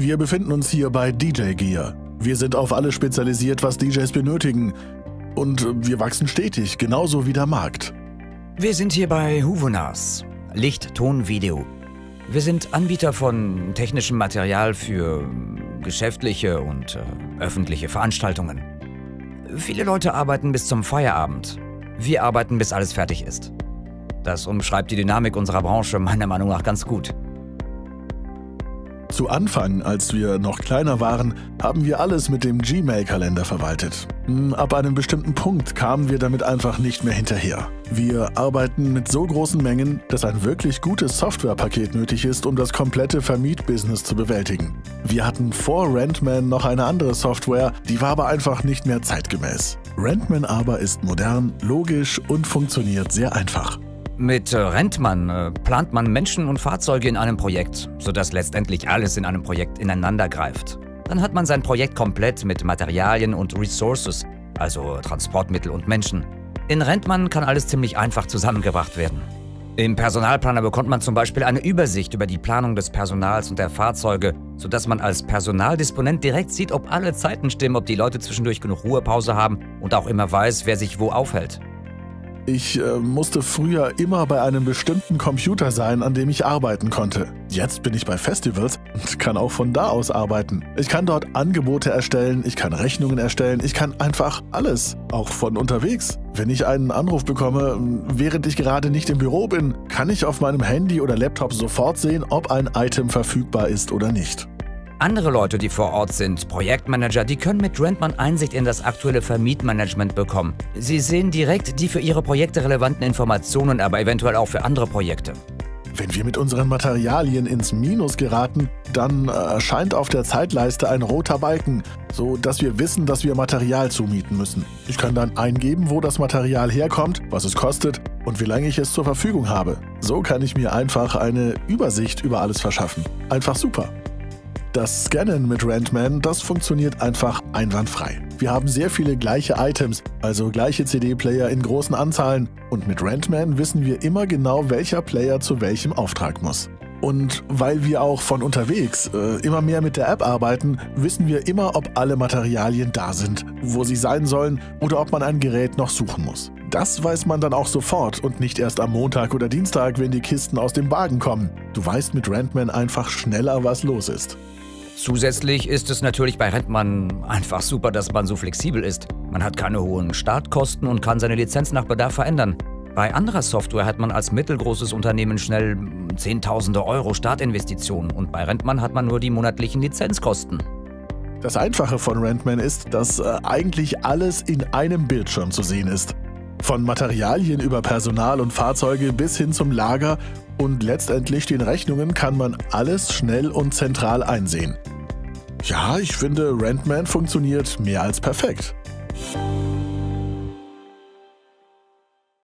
Wir befinden uns hier bei DJ Gear. Wir sind auf alles spezialisiert, was DJs benötigen. Und wir wachsen stetig, genauso wie der Markt. Wir sind hier bei Huvonas. Licht, Ton, Video. Wir sind Anbieter von technischem Material für geschäftliche und äh, öffentliche Veranstaltungen. Viele Leute arbeiten bis zum Feierabend. Wir arbeiten, bis alles fertig ist. Das umschreibt die Dynamik unserer Branche meiner Meinung nach ganz gut. Zu Anfang, als wir noch kleiner waren, haben wir alles mit dem Gmail-Kalender verwaltet. Hm, ab einem bestimmten Punkt kamen wir damit einfach nicht mehr hinterher. Wir arbeiten mit so großen Mengen, dass ein wirklich gutes Softwarepaket nötig ist, um das komplette Vermietbusiness zu bewältigen. Wir hatten vor Rentman noch eine andere Software, die war aber einfach nicht mehr zeitgemäß. Rentman aber ist modern, logisch und funktioniert sehr einfach. Mit äh, Rentmann äh, plant man Menschen und Fahrzeuge in einem Projekt, sodass letztendlich alles in einem Projekt ineinander greift. Dann hat man sein Projekt komplett mit Materialien und Resources, also Transportmittel und Menschen. In Rentmann kann alles ziemlich einfach zusammengebracht werden. Im Personalplaner bekommt man zum Beispiel eine Übersicht über die Planung des Personals und der Fahrzeuge, sodass man als Personaldisponent direkt sieht, ob alle Zeiten stimmen, ob die Leute zwischendurch genug Ruhepause haben und auch immer weiß, wer sich wo aufhält. Ich äh, musste früher immer bei einem bestimmten Computer sein, an dem ich arbeiten konnte. Jetzt bin ich bei Festivals und kann auch von da aus arbeiten. Ich kann dort Angebote erstellen, ich kann Rechnungen erstellen, ich kann einfach alles, auch von unterwegs. Wenn ich einen Anruf bekomme, während ich gerade nicht im Büro bin, kann ich auf meinem Handy oder Laptop sofort sehen, ob ein Item verfügbar ist oder nicht. Andere Leute, die vor Ort sind, Projektmanager, die können mit Rentman Einsicht in das aktuelle Vermietmanagement bekommen. Sie sehen direkt die für ihre Projekte relevanten Informationen, aber eventuell auch für andere Projekte. Wenn wir mit unseren Materialien ins Minus geraten, dann äh, erscheint auf der Zeitleiste ein roter Balken, so dass wir wissen, dass wir Material zumieten müssen. Ich kann dann eingeben, wo das Material herkommt, was es kostet und wie lange ich es zur Verfügung habe. So kann ich mir einfach eine Übersicht über alles verschaffen. Einfach super. Das Scannen mit Rentman, das funktioniert einfach einwandfrei. Wir haben sehr viele gleiche Items, also gleiche CD-Player in großen Anzahlen und mit Rentman wissen wir immer genau, welcher Player zu welchem Auftrag muss. Und weil wir auch von unterwegs äh, immer mehr mit der App arbeiten, wissen wir immer, ob alle Materialien da sind, wo sie sein sollen oder ob man ein Gerät noch suchen muss. Das weiß man dann auch sofort und nicht erst am Montag oder Dienstag, wenn die Kisten aus dem Wagen kommen. Du weißt mit Rentman einfach schneller, was los ist. Zusätzlich ist es natürlich bei Rentmann einfach super, dass man so flexibel ist. Man hat keine hohen Startkosten und kann seine Lizenz nach Bedarf verändern. Bei anderer Software hat man als mittelgroßes Unternehmen schnell Zehntausende Euro Startinvestitionen und bei Rentmann hat man nur die monatlichen Lizenzkosten. Das Einfache von Rentman ist, dass äh, eigentlich alles in einem Bildschirm zu sehen ist. Von Materialien über Personal und Fahrzeuge bis hin zum Lager und letztendlich den Rechnungen kann man alles schnell und zentral einsehen. Ja, ich finde, Rentman funktioniert mehr als perfekt.